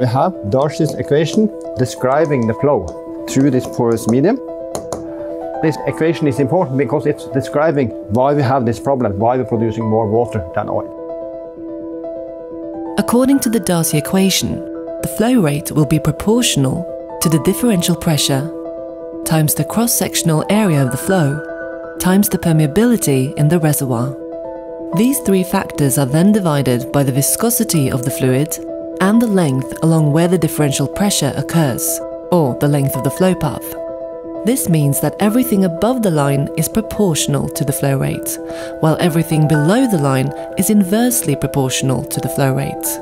We have Darcy's equation describing the flow through this porous medium. This equation is important because it's describing why we have this problem, why we're producing more water than oil. According to the Darcy equation, the flow rate will be proportional to the differential pressure times the cross-sectional area of the flow times the permeability in the reservoir. These three factors are then divided by the viscosity of the fluid and the length along where the differential pressure occurs, or the length of the flow path. This means that everything above the line is proportional to the flow rate, while everything below the line is inversely proportional to the flow rate.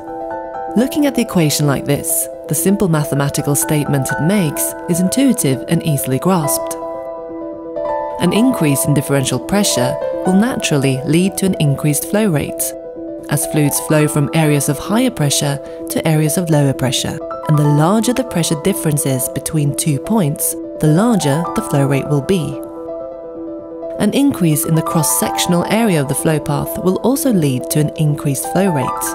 Looking at the equation like this, the simple mathematical statement it makes is intuitive and easily grasped. An increase in differential pressure will naturally lead to an increased flow rate, as fluids flow from areas of higher pressure to areas of lower pressure. And the larger the pressure difference is between two points, the larger the flow rate will be. An increase in the cross-sectional area of the flow path will also lead to an increased flow rate.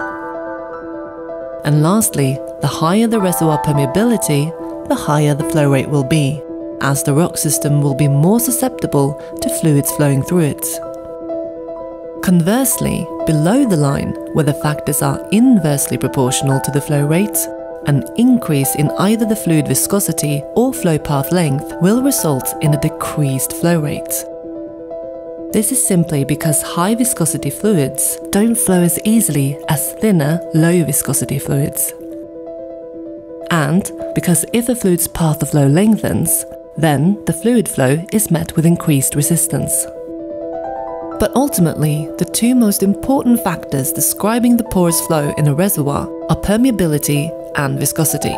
And lastly, the higher the reservoir permeability, the higher the flow rate will be, as the rock system will be more susceptible to fluids flowing through it. Conversely, below the line, where the factors are inversely proportional to the flow rate, an increase in either the fluid viscosity or flow path length will result in a decreased flow rate. This is simply because high viscosity fluids don't flow as easily as thinner, low viscosity fluids. And because if a fluid's path of flow lengthens, then the fluid flow is met with increased resistance. But ultimately, the two most important factors describing the porous flow in a reservoir are permeability and viscosity.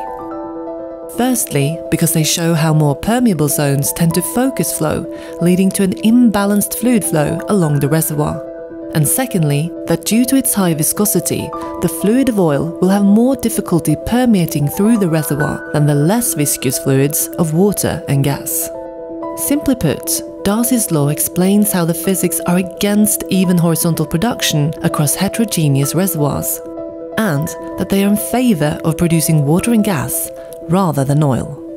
Firstly, because they show how more permeable zones tend to focus flow, leading to an imbalanced fluid flow along the reservoir. And secondly, that due to its high viscosity, the fluid of oil will have more difficulty permeating through the reservoir than the less viscous fluids of water and gas. Simply put, Darcy's law explains how the physics are against even horizontal production across heterogeneous reservoirs, and that they are in favour of producing water and gas rather than oil.